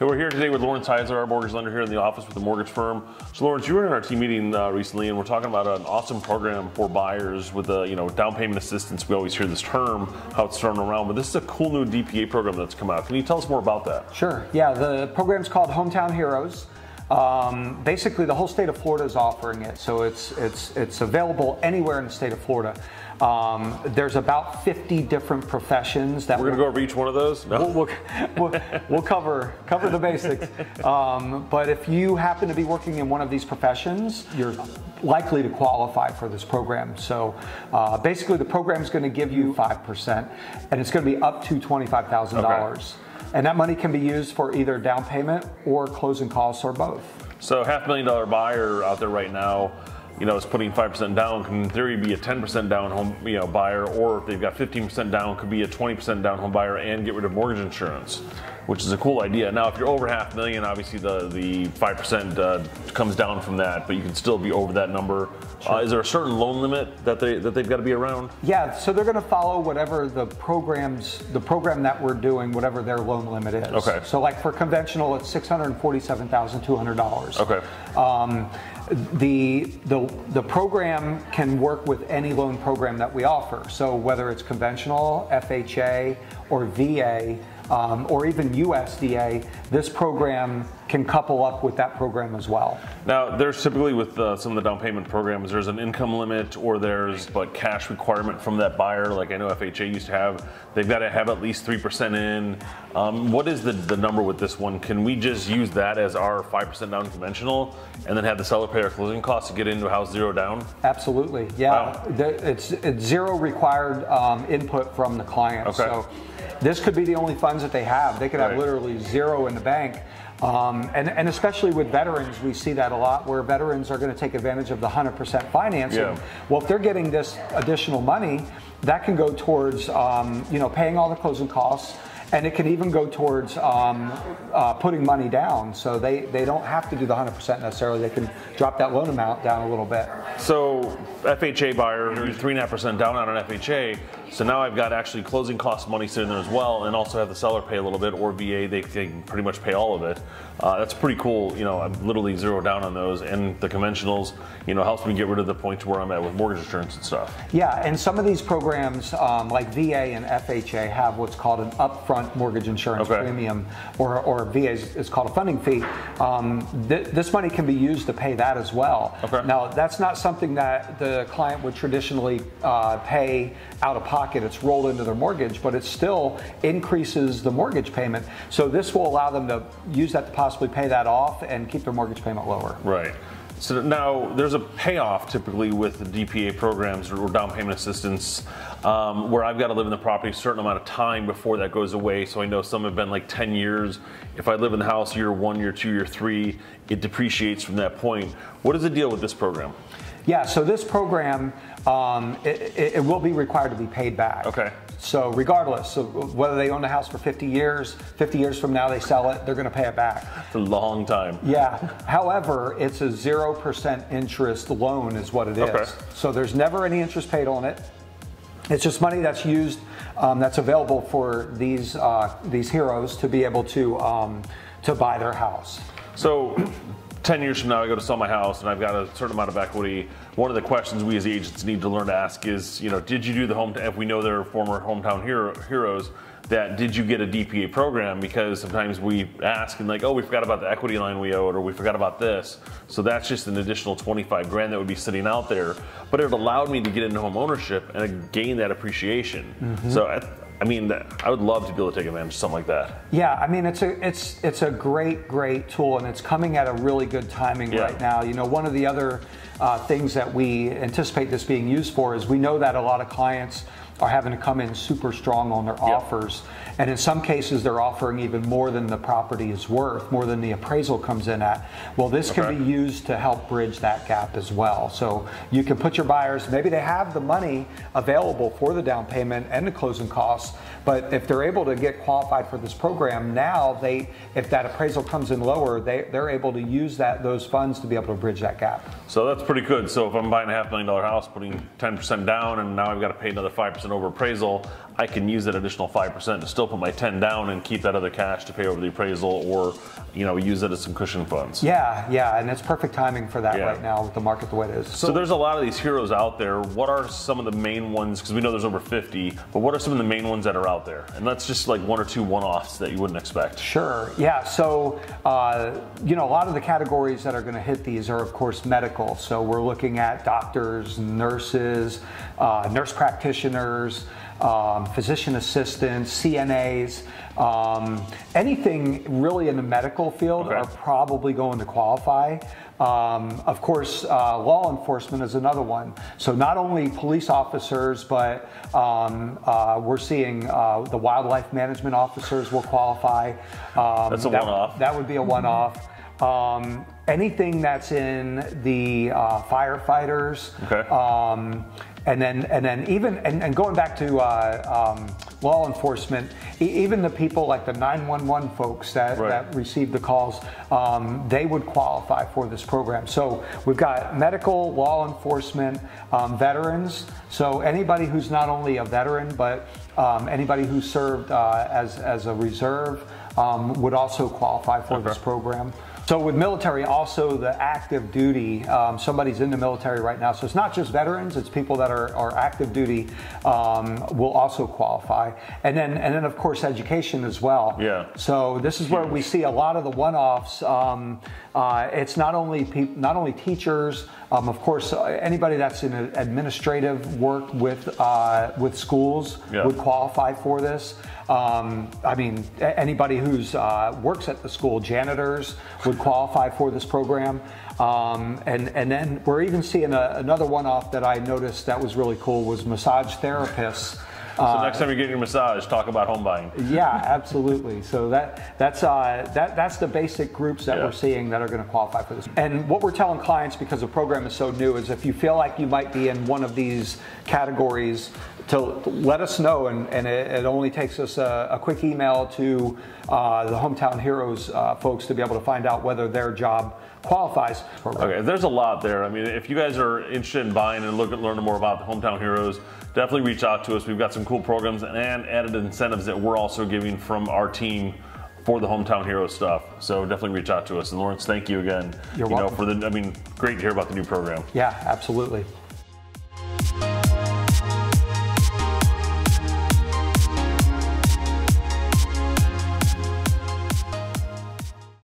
Hey, we're here today with Laurence Heisler, our mortgage lender here in the office with the mortgage firm. So, Laurence, you were in our team meeting uh, recently, and we're talking about an awesome program for buyers with a you know down payment assistance. We always hear this term, how it's thrown around, but this is a cool new DPA program that's come out. Can you tell us more about that? Sure. Yeah, the program's called Hometown Heroes. Um, basically, the whole state of Florida is offering it, so it's it's it's available anywhere in the state of Florida. Um, there's about 50 different professions that we're going to go over each one of those. No. We'll, we'll, we'll, we'll, cover cover the basics. Um, but if you happen to be working in one of these professions, you're likely to qualify for this program. So uh, basically, the program is going to give you five percent, and it's going to be up to twenty-five thousand okay. dollars. And that money can be used for either down payment or closing costs or both. So half million dollar buyer out there right now, you know, is putting 5% down can in theory be a 10% down home, you know, buyer, or if they've got 15% down, could be a 20% down home buyer and get rid of mortgage insurance which is a cool idea. Now, if you're over half million, obviously the the five percent uh, comes down from that, but you can still be over that number. Sure. Uh, is there a certain loan limit that they that they've got to be around? Yeah, so they're going to follow whatever the programs the program that we're doing, whatever their loan limit is. Okay. So, like for conventional, it's six hundred forty-seven thousand two hundred dollars. Okay. Um, the, the, the program can work with any loan program that we offer. So whether it's conventional, FHA, or VA, um, or even USDA, this program can couple up with that program as well. Now, there's typically with uh, some of the down payment programs, there's an income limit or there's but cash requirement from that buyer. Like I know FHA used to have, they've got to have at least 3% in. Um, what is the, the number with this one? Can we just use that as our 5% down conventional and then have the seller pay our closing costs to get into a house zero down? Absolutely, yeah. Wow. It's, it's zero required um, input from the client. Okay. So this could be the only funds that they have. They could have right. literally zero in the bank. Um, and, and, especially with veterans, we see that a lot where veterans are going to take advantage of the 100% financing. Yeah. Well, if they're getting this additional money, that can go towards um, you know paying all the closing costs, and it can even go towards um, uh, putting money down. So they, they don't have to do the 100% necessarily. They can drop that loan amount down a little bit. So FHA buyer, three and a half percent down on an FHA. So now I've got actually closing cost money sitting there as well, and also have the seller pay a little bit, or VA they, can pretty much pay all of it. Uh, that's pretty cool. You know, I'm literally zero down on those, and the conventionals, you know, helps me get rid of the point to where I'm at with mortgage insurance and stuff. Yeah, and some of these programs, um, like VA and FHA, have what's called an upfront mortgage insurance okay. premium, or, or VA is called a funding fee. Um, th- this money can be used to pay that as well. Okay. Now, that's not something that the client would traditionally uh, pay out of pocket. It's rolled into their mortgage, but it still increases the mortgage payment. So this will allow them to use that to possibly pay that off and keep their mortgage payment lower. Right. So now there's a payoff typically with the DPA programs or down payment assistance um, where I've got to live in the property a certain amount of time before that goes away. So I know some have been like 10 years. If I live in the house year one, year two, year three, it depreciates from that point. What is the deal with this program? Yeah, so this program, um, it, it, will be required to be paid back. Okay. So regardless of whether they own the house for 50 years, 50 years from now they sell it, they're going to pay it back. It's a long time. Yeah. However, it's a 0% interest loan is what it is. Okay. So there's never any interest paid on it. It's just money that's used, um, that's available for these uh, these heroes to be able to um, to buy their house. So 10 years from now, I go to sell my house and I've got a certain amount of equity. One of the questions we as agents need to learn to ask is, you know, did you do the home, if we know they're former hometown hero, heroes, that did you get a DPA program? Because sometimes we ask and like, oh, we forgot about the equity line we owed or we forgot about this. So that's just an additional 25 grand that would be sitting out there. But it allowed me to get into home ownership and gain that appreciation. Mm-hmm. So I mean, I would love to be able to take advantage of something like that. Yeah, I mean, it's a it's it's a great great tool, and it's coming at a really good timing yeah. right now. You know, one of the other uh, things that we anticipate this being used for is we know that a lot of clients are having to come in super strong on their yep. offers. And in some cases, they're offering even more than the property is worth, more than the appraisal comes in at. Well, this okay. can be used to help bridge that gap as well. So you can put your buyers, maybe they have the money available for the down payment and the closing costs, but if they're able to get qualified for this program, now they, if that appraisal comes in lower, they, they're able to use that those funds to be able to bridge that gap. So that's pretty good. So if I'm buying a half million dollar house, putting 10% down, and now I've got to pay another 5% 5% over appraisal, I can use that additional 5% to still put my 10 down and keep that other cash to pay over the appraisal or, you know, use it as some cushion funds. Yeah, yeah, and it's perfect timing for that Yeah. right now with the market the way it is. So there's a lot of these heroes out there. What are some of the main ones? Because we know there's over 50, but what are some of the main ones that are out there? And that's just like one or two one-offs that you wouldn't expect. Sure. Yeah. So, uh, you know, a lot of the categories that are going to hit these are, of course, medical. So we're looking at doctors, nurses, uh, nurse practitioners, um, physician assistants, CNAs. Um, anything really in the medical field Okay. are probably going to qualify. Um, of course, uh, law enforcement is another one. So not only police officers, but um, uh, we're seeing uh, the wildlife management officers will qualify. Um, That's a that- one-off. That would be a one-off. Um, anything that's in the uh, firefighters. Okay. Um, and then, and then even, and, and going back to uh, um, law enforcement, e- even the people like the 911 folks that, Right. that received the calls, um, they would qualify for this program. So we've got medical, law enforcement, um, veterans. So anybody who's not only a veteran, but um, anybody who served uh, as, as a reserve um, would also qualify for this program. So with military, also the active duty, um, somebody's in the military right now. So it's not just veterans; it's people that are, are active duty um, will also qualify. And then, and then of course, education as well. Yeah. So this is where we see a lot of the one-offs. Um, uh, it's not only peop not only teachers, um, of course, uh, anybody that's in administrative work with uh, with schools Yeah. would qualify for this. Um, I mean, anybody who's uh, works at the school, janitors would qualify for this program. Um, and and then we're even seeing a, another one-off that I noticed that was really cool was massage therapists. So next time you're getting your massage, talk about home buying. Yeah, absolutely. So that that's uh, that that's the basic groups that Yeah. we're seeing that are going to qualify for this. And what we're telling clients because the program is so new is if you feel like you might be in one of these categories, to let us know. And, and it, it only takes us a, a quick email to uh, the Hometown Heroes uh, folks to be able to find out whether their job qualifies. Okay, there's a lot there. I mean, if you guys are interested in buying and look at learning more about the Hometown Heroes, definitely reach out to us. We've got some cool programs and added incentives that we're also giving from our team for the Hometown hero stuff. So definitely reach out to us. And Laurence, thank you again. You're you know, welcome. for the I mean, great to hear about the new program. Yeah, absolutely.